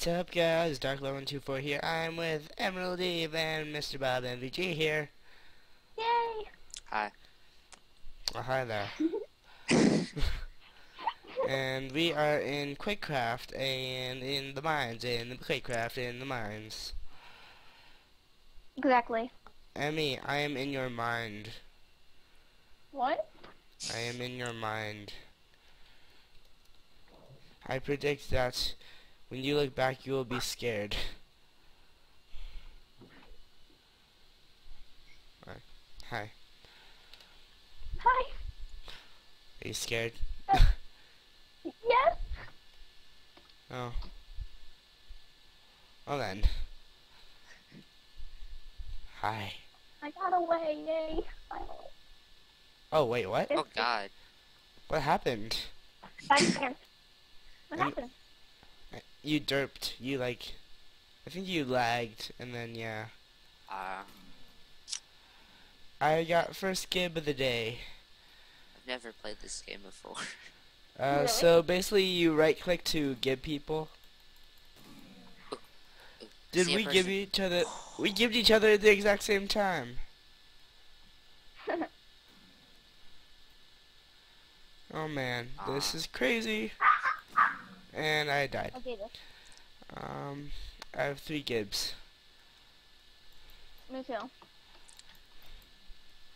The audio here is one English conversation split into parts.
What's up guys, Dark124 here. I'm with Emerald Eve and Mr. Bob MVG here. Yay! Hi. Oh, hi there. and we are in Quakecraft and in the mines, in the Quakecraft in the mines. Exactly. Emmy, I am in your mind. What? I am in your mind. I predict that when you look back, you will be scared. Hi. Hi. Are you scared? Uh, yes. Oh. Well then. Hi. I got away. Yay! Oh wait, what? Oh God. What happened? Five seconds. What happened? You derped. You like. I think you lagged, and then yeah. Uh, I got first gib of the day. I've never played this game before. Uh, Really? so basically, you right click to give people. Did See a we give each other? We gave each other at the exact same time. Oh man, this Ah. is crazy. And I died. okay, this. Um, I have three gibs. Me too.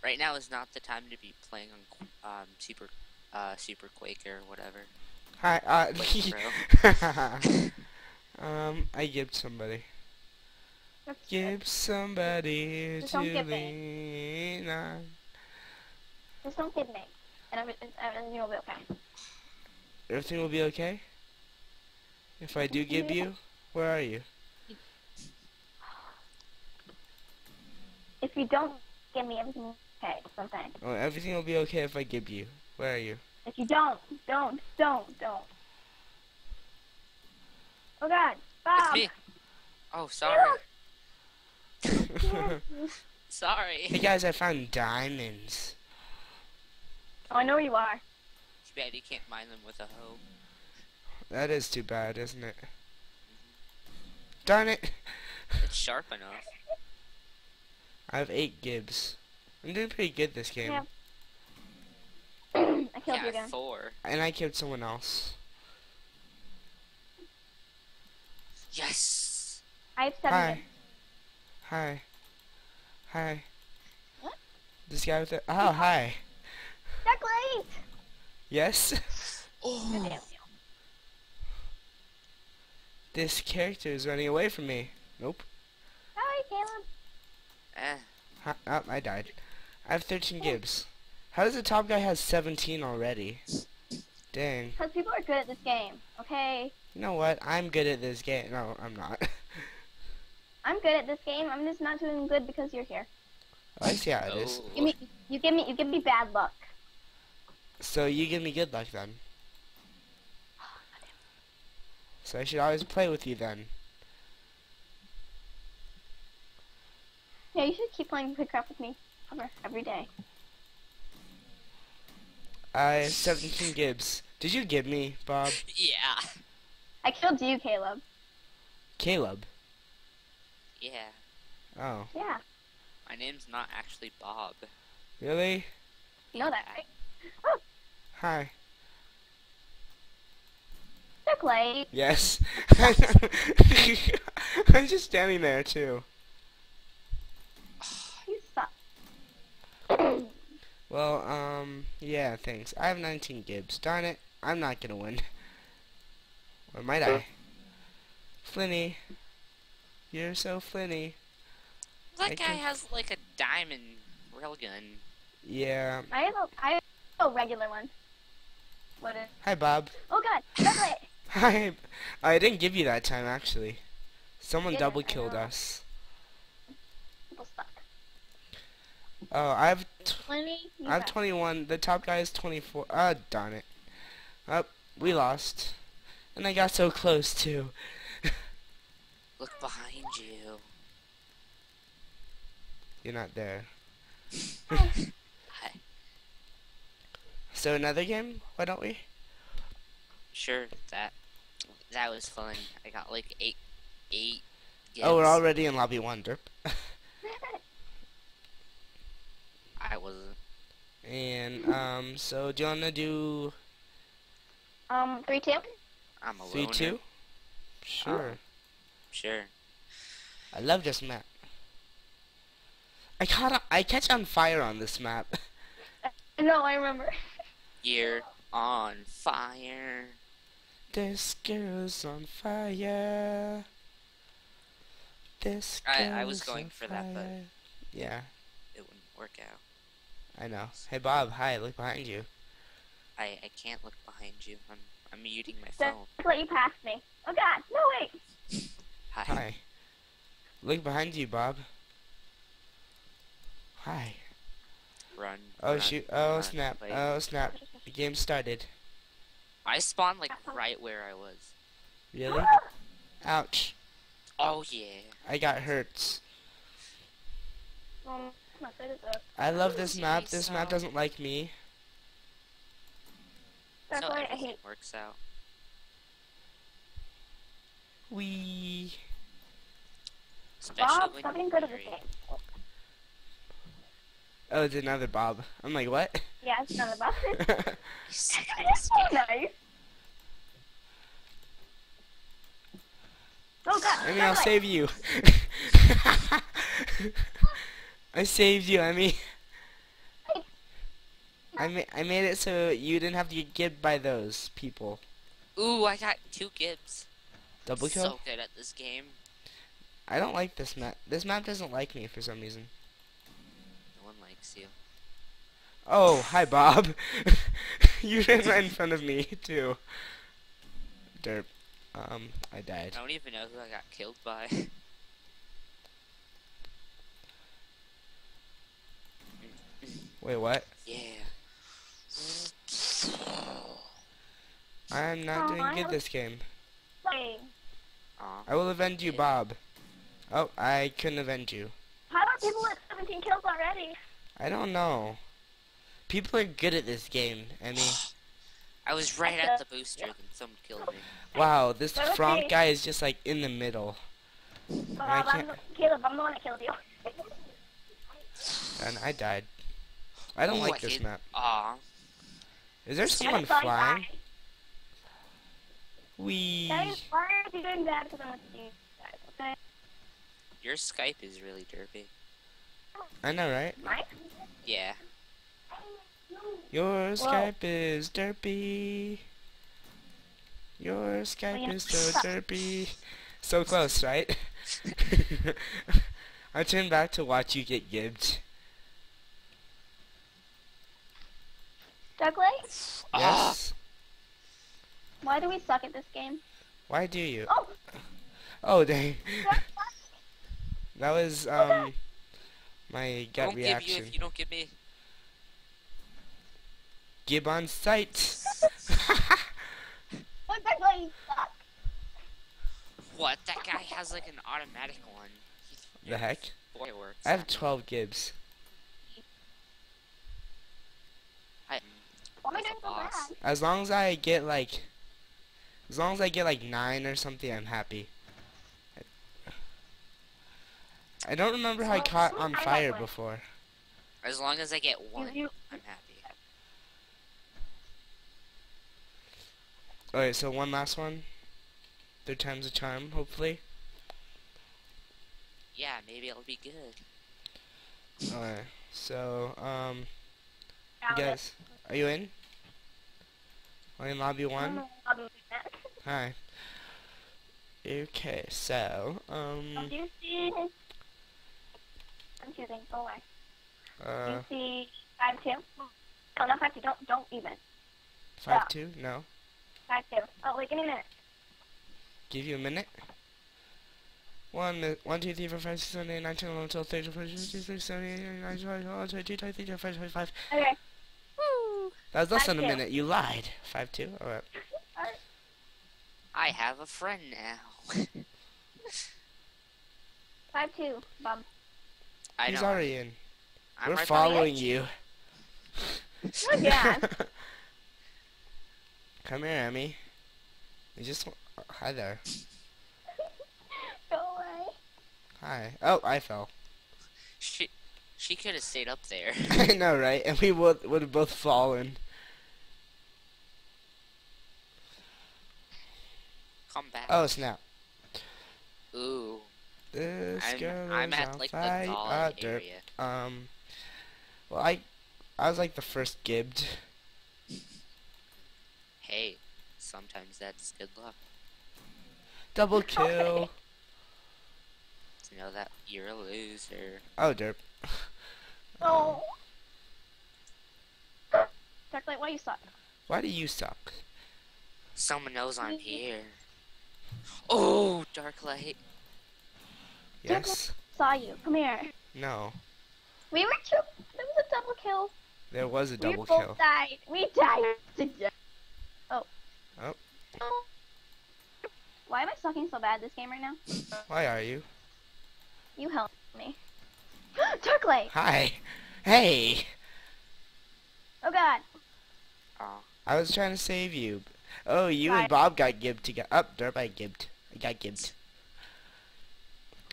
Right now is not the time to be playing on um Super uh Super Quake or whatever. Hi, uh, Quake um, I gibbed somebody. That's good. Give somebody Just to don't give lean on. Just don't kid me, and every- and everything will be okay. Everything will be okay? If I do give you, where are you? If you don't give me everything, will be okay. That's what I'm saying. Oh, everything will be okay if I give you. Where are you? If you don't, don't, don't, don't. Oh God, Bob. It's me. Oh, sorry. Sorry. Hey guys, I found diamonds. Oh, I know you are. Too bad you can't mine them with a hoe. That is too bad, isn't it? Darn it! It's sharp enough. I have eight gibs. I'm doing pretty good this game. Yeah. I killed yeah, you again. four. And I killed someone else. Yes. I have seven. Hi. hits. Hi. Hi. What? This guy with the- Oh, hi. Chocolate. Yes? Oh. Damn you. This character is running away from me. Nope. Hi, Caleb. Eh. Ha- oh, I died. I have 13 gibs. How does the top guy have 17 already? Dang. Because people are good at this game. Okay. You know what? I'm good at this game. No, I'm not. I'm good at this game. I'm just not doing good because you're here. I see how it is. Oh. You, me, you give me you give me bad luck. So you give me good luck then. So I should always play with you then. Yeah, you should keep playing Minecraft with me ever, every day. I have 17 gibs. Did you give me, Bob? Yeah. I killed you, Caleb. Caleb. Yeah. Oh, Yeah, My name's not actually Bob. really? you know that, right? Oh, Hi. Chocolate. Yes. I'm just standing there too. You suck. Well, um, yeah, thanks. I have 19 gibs. Darn it, I'm not gonna win. Or might I? Flinny. You're so flinny. That I guy can- has like a diamond railgun. Yeah. I have a I have a regular one. What is? Hi, Bob. Oh God, chocolate. Hi. I didn't give you that time, actually. Someone double killed us. Oh, I have Twenty. I have 21. The top guy is 24. Ah, darn it. Up, we lost. And I got so close too. Look behind you. You're not there. Hi. So another game? Why don't we? Sure, that. That was fun. I got like eight, eight. Oh, we're already in lobby one, derp. I wasn't. And um, so do you wanna do um, three two. I'm a three loner. two? Sure. Sure. I love this map. I caught a, I catch on fire on this map. No, I remember. You're on fire. This girl's on fire. This I- I was girl's going on for that, but- fire. Yeah, It wouldn't work out. I know. Hey Bob, hi, look behind you. I, I can't look behind you. I'm I'm muting my Just phone. let you pass me. Oh God, no wait. Hi. Hi. Look behind you, Bob. Hi. Run. Oh run, shoot. Oh run, snap. wait. Oh snap. The game started. I spawned like right where I was. Really? Ouch. Oh yeah. I got hurts. Um, not good as a- I love this map. See, This map doesn't like me. That's so why I hate. works out. We. Bob, when stop you're being good at this game. Oh, it's another Bob. I'm like, what? Yeah, it's none of us. You suck at this game. nice. Oh God. I mean, I'll save you. I saved you. I mean, I ma- I made it so you didn't have to get gibbed by those people. Ooh, I got two gibs. Double kill. So good at this game. I don't like this map. This map doesn't like me for some reason. No one you. Oh, hi Bob. you ran right in front of me too. Derp. Um, I died. I don't even know who I got killed by. Wait, what? yeah. I'm not Oh, doing good this game. Wait, I will avenge you, Bob. Oh, I couldn't avenge you. how are people at 17 kills already? I don't know. People are good at this game. I mean, I was right at the booster, then someone killed me. wow, this Okay. Frank guy is just like in the middle. Bob, I I'm can't- the, Caleb, I'm the one that killed you. And I died. I don't Ooh, like I this hit- map. Aw. Is there someone I flying? die. Wee. Guys, why are you doing that? Because I'm with you guys, okay? Your Skype is really derpy. I know, right? Mine? Yeah. Your Well- Skype is derpy. Your Skype is so derpy. So close, right? I turned back to watch you get gibbed. Douglas? Ah. Yes. Why do we suck at this game? Why do you? Oh! Oh, dang. That was um my I gut won't give you if you don't give me. Gib on sight. Look, Douglas, you suck. What? That guy has like an automatic one. He- the heck? Boy, it works. I have 12 gibs. I, Why am I That's doing a so boss. bad? As long as I get like, as long as I get like nine or something, I'm happy. I don't remember how I caught on fire before. as long as I get one, I'm happy. Alright, so one last one. Third time's a charm, hopefully. Yeah, maybe it'll be good. Alright, so, um, you guys, are you in? Are you in lobby I don't one? know how to do that. Hi. Okay, so, um, do you see? I'm choosing. Go away. Uh, you see five two? Oh, not five two. Don't don't even. five two? No. Five two. Oh, wait, give me a minute. Give you a minute. One, one, two, three, four, five, six, seven, eight, nine, ten, eleven, twelve, thirteen, fourteen, fifteen, sixteen, seventeen, eighteen, nineteen, twenty, twenty-one, twenty-two, twenty-three, twenty-four, twenty-five. Okay. That was less Five, than a two. minute. You lied. Five two. All right. I have a friend now. Five two. Bob. I He's already in. I'm We're right following you. Oh yeah. Come here, Emmy. We just. wa- Hi there. Go away. Hi. Oh, I fell. She she could have stayed up there. I know, right? And we would would have both fallen. Come back. Oh snap! Ooh. This I'm girl I'm at like the God derp. area. Um. Well, I I was like the first gibbed. Hey, sometimes that's good luck Double kill. to know that you're a loser. oh derp. Oh. Darklight, why you suck? Why do you suck? Someone knows I'm here. Oh, dark light. Yes. Saw you. Come here. No. We were two. There was a double kill. There was a double we double both kill. died. We died together. Oh. Oh. Why am I sucking so bad this game right now? Why are you? You help me. Darklight. Hi. Hey. Oh God. Oh, I was trying to save you. Oh, you Bye. and Bob got gibbed together. Up, derp. I gibbed. I got gibbed.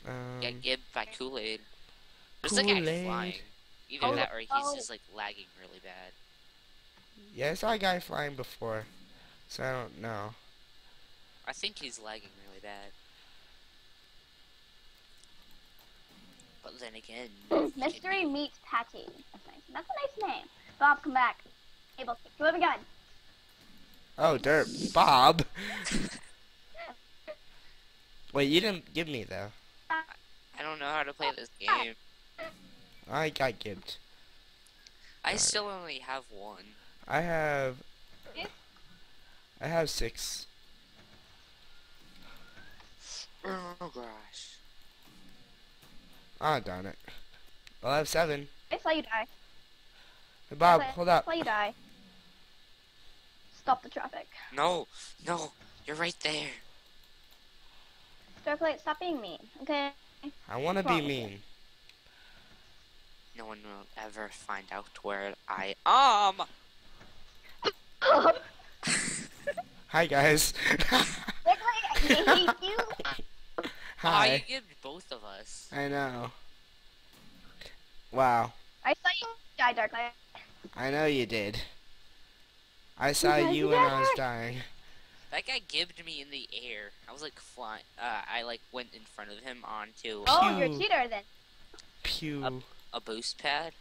Um. get gibbed by Kool Aid. There's like a guy Kool-Aid. flying. Either Oh, that or he's oh. just like lagging really bad. Yeah, I saw a guy flying before, so I don't know. I think he's lagging really bad. But then again, Mystery be- meets Patty. That's nice. That's a nice name. Bob, come back. Able. You have a gun. Oh, dirt, Bob. Wait, you didn't give me though. I don't know how to play this game. I got gibbed. I Alright. still only have one. I have. I have six. Oh gosh. Ah, darn it. Well, I have seven. I saw you die. Hey, Bob, hold up. I saw you die. Stop the traffic. No, no, you're right there. Darklight, stop being mean. Okay. I want to be wrong with you? mean. No one will ever find out where I am. Hi, guys. Darklight, I hate you. Oh, you Hi. gibbed both of us. I know. Wow. I saw you die, Darklight. I know you did. I saw guys you when I was dying. That guy gibbed me in the air. I was like flying. Uh, I like went in front of him onto Oh, you're a cheater then. Pew. Up. a boost pad,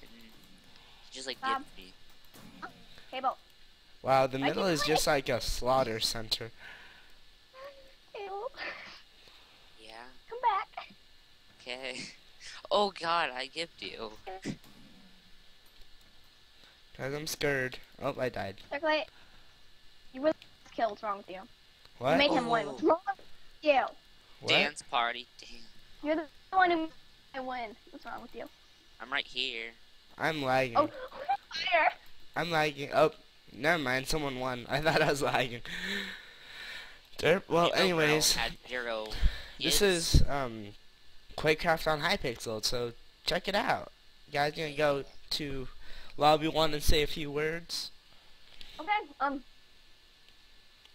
and he just like Bob. gibbed me. Cable. Wow, the I middle is play just like a slaughter center. Cable. Yeah. Come back. Okay. Oh God, I gibbed you. Cause I'm scared. Oh, I died. Darklight. You really killed. What's wrong with you? What? You made him win. What's wrong with you? what? Dance party. Damn. You're the one who made I win. What's wrong with you? I'm right here. I'm lagging. Oh, fire! I'm lagging. Oh, never mind. Someone won. I thought I was lagging. Derp. Well, Hero Girl anyways, had zero. this is um, Quakecraft on Hypixel. So check it out. You guys gonna go to lobby one and say a few words? Okay, um,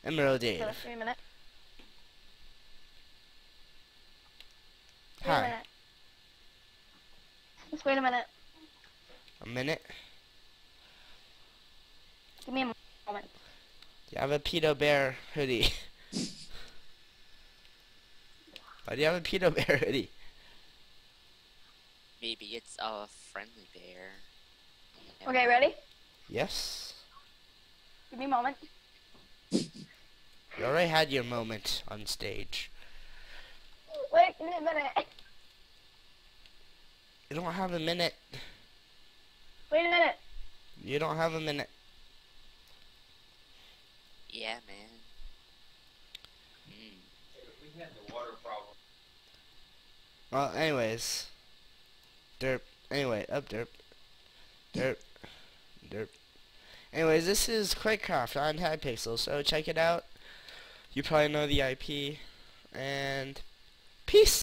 Emerald Dave. wait a minute. Wait a Hi. minute. Just wait a minute. A minute. Give me a moment. You have a Pedo Bear hoodie. Why do you have a Pedo Bear hoodie? Maybe it's a friendly bear. Okay, ready? Yes. Give me a moment. You already had your moment on stage. Wait a minute. You don't have a minute. Wait a minute. You don't have a minute. Yeah, man. Mm. We had the water problem. Well, anyways. Derp. Anyway, up derp. Derp. Derp. Anyways, this is Quakecraft on Hypixel, so check it out. You probably know the IP. And peace.